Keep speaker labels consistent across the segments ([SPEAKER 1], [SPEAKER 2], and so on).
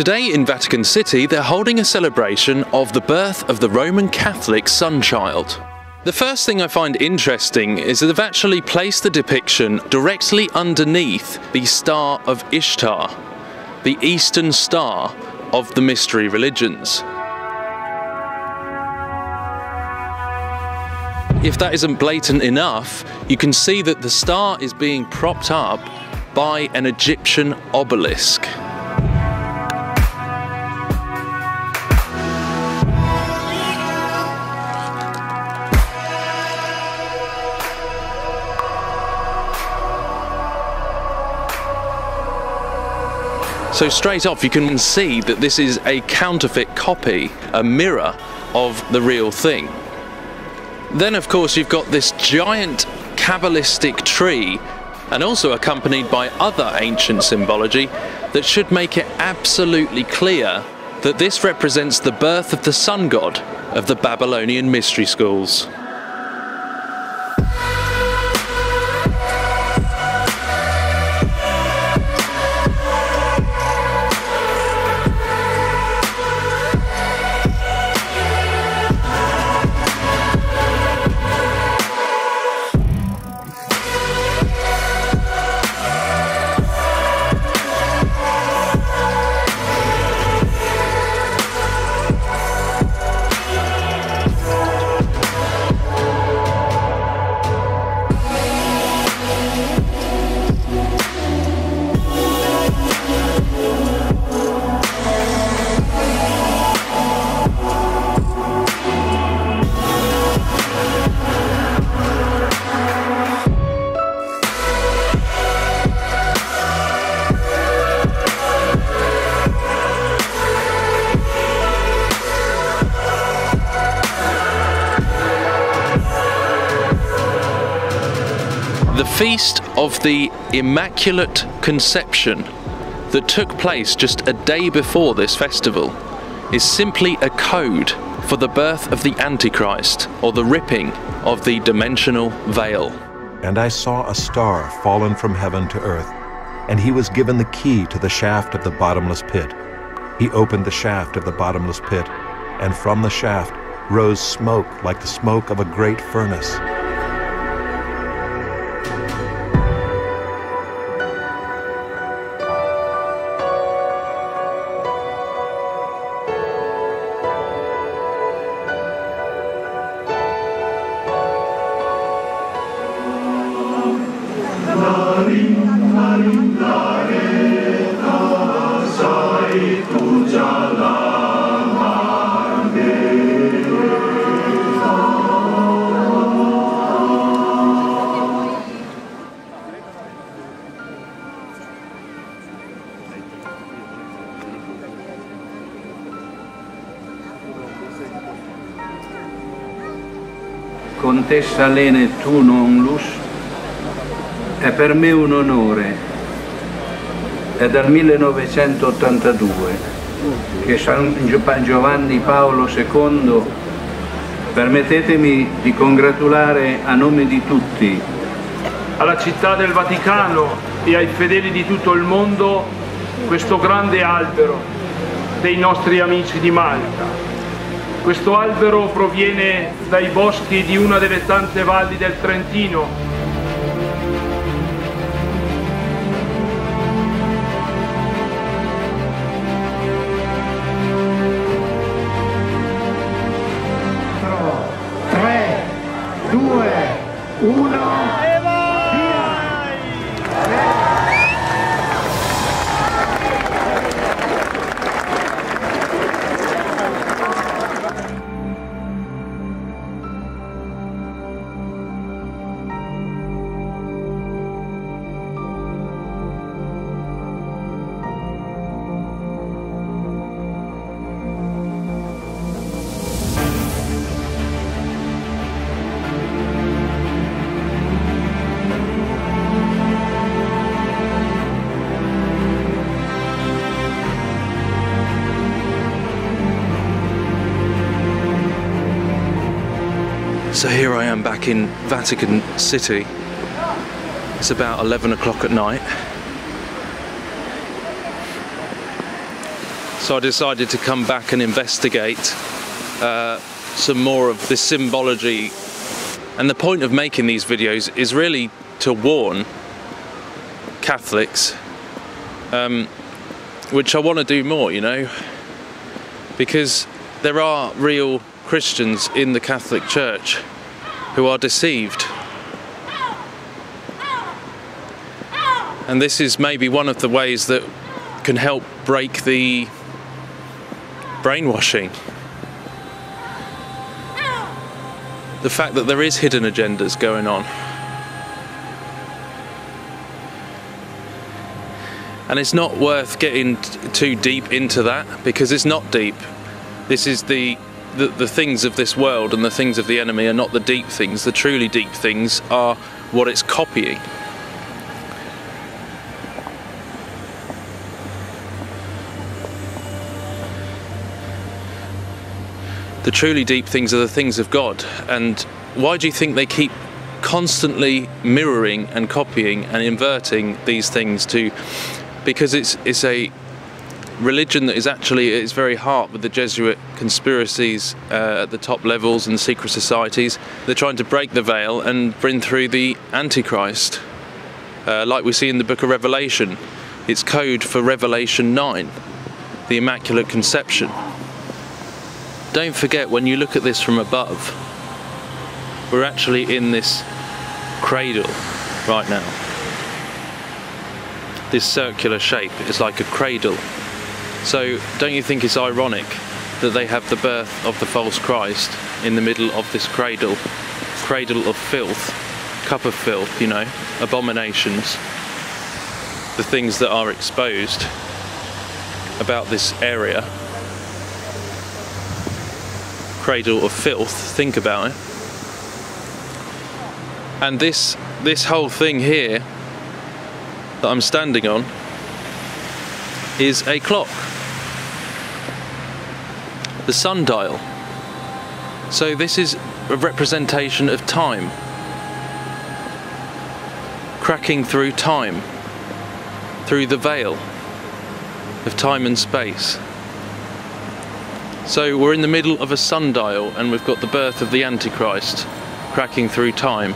[SPEAKER 1] Today in Vatican City, they're holding a celebration of the birth of the Roman Catholic Sun Child. The first thing I find interesting is that they've actually placed the depiction directly underneath the Star of Ishtar, the Eastern Star of the mystery religions. If that isn't blatant enough, you can see that the star is being propped up by an Egyptian obelisk. So straight off you can see that this is a counterfeit copy, a mirror of the real thing. Then of course you've got this giant Kabbalistic tree and also accompanied by other ancient symbology that should make it absolutely clear that this represents the birth of the sun god of the Babylonian mystery schools. The feast of the Immaculate Conception that took place just a day before this festival is simply a code for the birth of the Antichrist or the ripping of the dimensional veil.
[SPEAKER 2] And I saw a star fallen from heaven to earth, and he was given the key to the shaft of the bottomless pit. He opened the shaft of the bottomless pit, and from the shaft rose smoke like the smoke of a great furnace.
[SPEAKER 3] Contessa Lene Tuno Onlus, è per me un onore. È dal 1982 che San Giovanni Paolo II, permettetemi di congratulare a nome di tutti
[SPEAKER 4] alla città del Vaticano e ai fedeli di tutto il mondo questo grande albero dei nostri amici di Malta. Questo albero proviene dai boschi di una delle tante valli del Trentino.
[SPEAKER 5] 对。无能。
[SPEAKER 1] So here I am back in Vatican City. It's about 11 o'clock at night. So I decided to come back and investigate uh, some more of this symbology. And the point of making these videos is really to warn Catholics, um, which I want to do more, you know, because there are real Christians in the Catholic Church who are deceived. And this is maybe one of the ways that can help break the brainwashing. The fact that there is hidden agendas going on. And it's not worth getting too deep into that because it's not deep. This is the, the the things of this world and the things of the enemy are not the deep things. The truly deep things are what it's copying. the truly deep things are the things of God. And why do you think they keep constantly mirroring and copying and inverting these things to? Because it's it's a religion that is actually at its very heart with the Jesuit conspiracies uh, at the top levels and secret societies. They're trying to break the veil and bring through the Antichrist, uh, like we see in the Book of Revelation. It's code for Revelation 9, the Immaculate Conception don't forget when you look at this from above, we're actually in this cradle right now. This circular shape is like a cradle. So don't you think it's ironic that they have the birth of the false Christ in the middle of this cradle? Cradle of filth, cup of filth, you know, abominations, the things that are exposed about this area cradle of filth. Think about it. And this this whole thing here that I'm standing on is a clock. The sundial. So this is a representation of time. Cracking through time. Through the veil of time and space. So we're in the middle of a sundial and we've got the birth of the Antichrist cracking through time.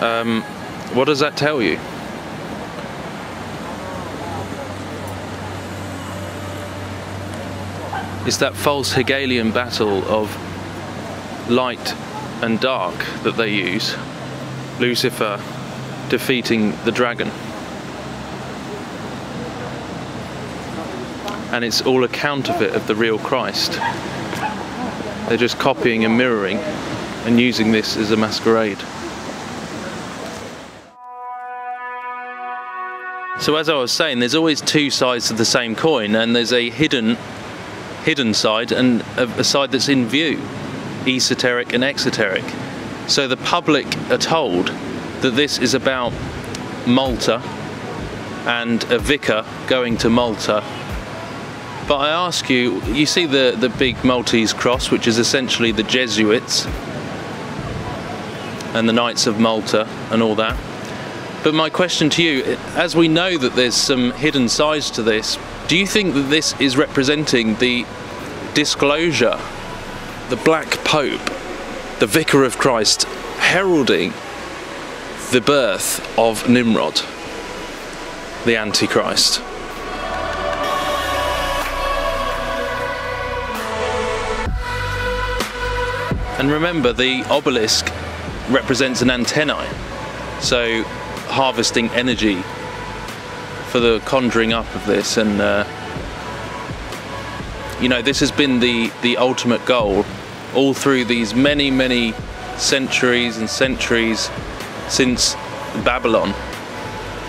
[SPEAKER 1] Um, what does that tell you? It's that false Hegelian battle of light and dark that they use. Lucifer defeating the dragon. and it's all a counterfeit of the real Christ. They're just copying and mirroring and using this as a masquerade. So as I was saying, there's always two sides to the same coin, and there's a hidden, hidden side and a, a side that's in view, esoteric and exoteric. So the public are told that this is about Malta and a vicar going to Malta but I ask you, you see the, the big Maltese cross, which is essentially the Jesuits and the Knights of Malta and all that. But my question to you, as we know that there's some hidden sides to this, do you think that this is representing the disclosure, the Black Pope, the Vicar of Christ, heralding the birth of Nimrod, the Antichrist? And remember, the obelisk represents an antennae, so harvesting energy for the conjuring up of this. And uh, you know, this has been the the ultimate goal all through these many, many centuries and centuries since Babylon.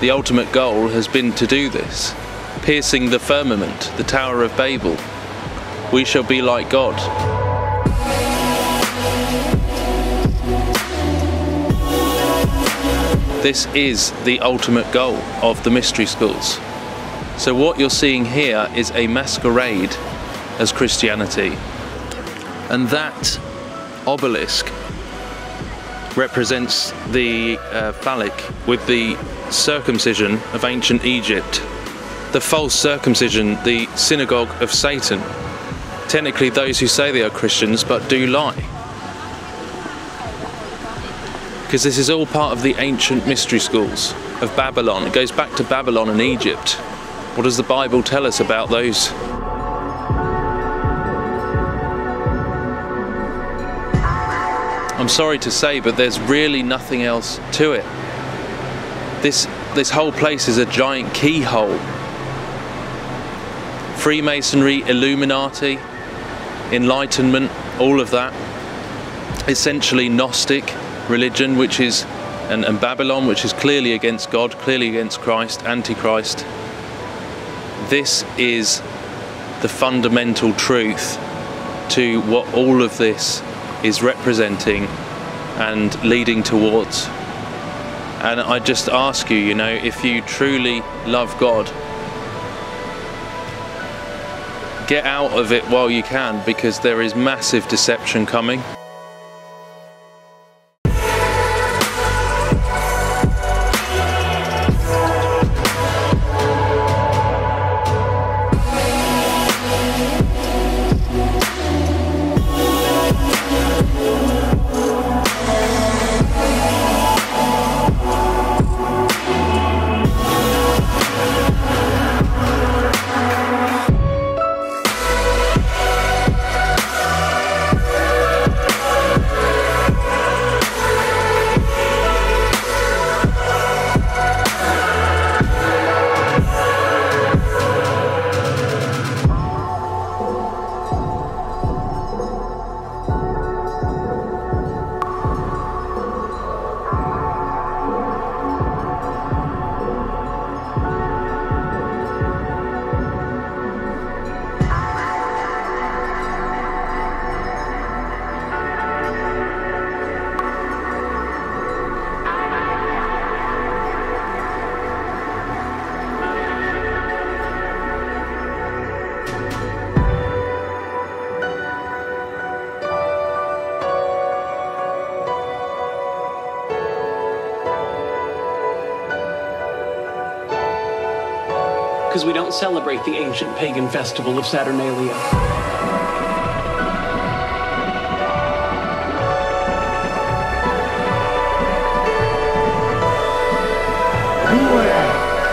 [SPEAKER 1] The ultimate goal has been to do this, piercing the firmament, the Tower of Babel. We shall be like God. This is the ultimate goal of the mystery schools. So what you're seeing here is a masquerade as Christianity. And that obelisk represents the uh, phallic with the circumcision of ancient Egypt the false circumcision, the synagogue of Satan. Technically, those who say they are Christians but do lie. Because this is all part of the ancient mystery schools of Babylon. It goes back to Babylon and Egypt. What does the Bible tell us about those? I'm sorry to say, but there's really nothing else to it. This, this whole place is a giant keyhole. Freemasonry, Illuminati, Enlightenment, all of that. Essentially Gnostic religion, which is, and, and Babylon, which is clearly against God, clearly against Christ, Antichrist. This is the fundamental truth to what all of this is representing and leading towards. And I just ask you, you know, if you truly love God, get out of it while you can because there is massive deception coming.
[SPEAKER 6] Because we don't celebrate the ancient pagan festival of Saturnalia.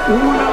[SPEAKER 5] Uno.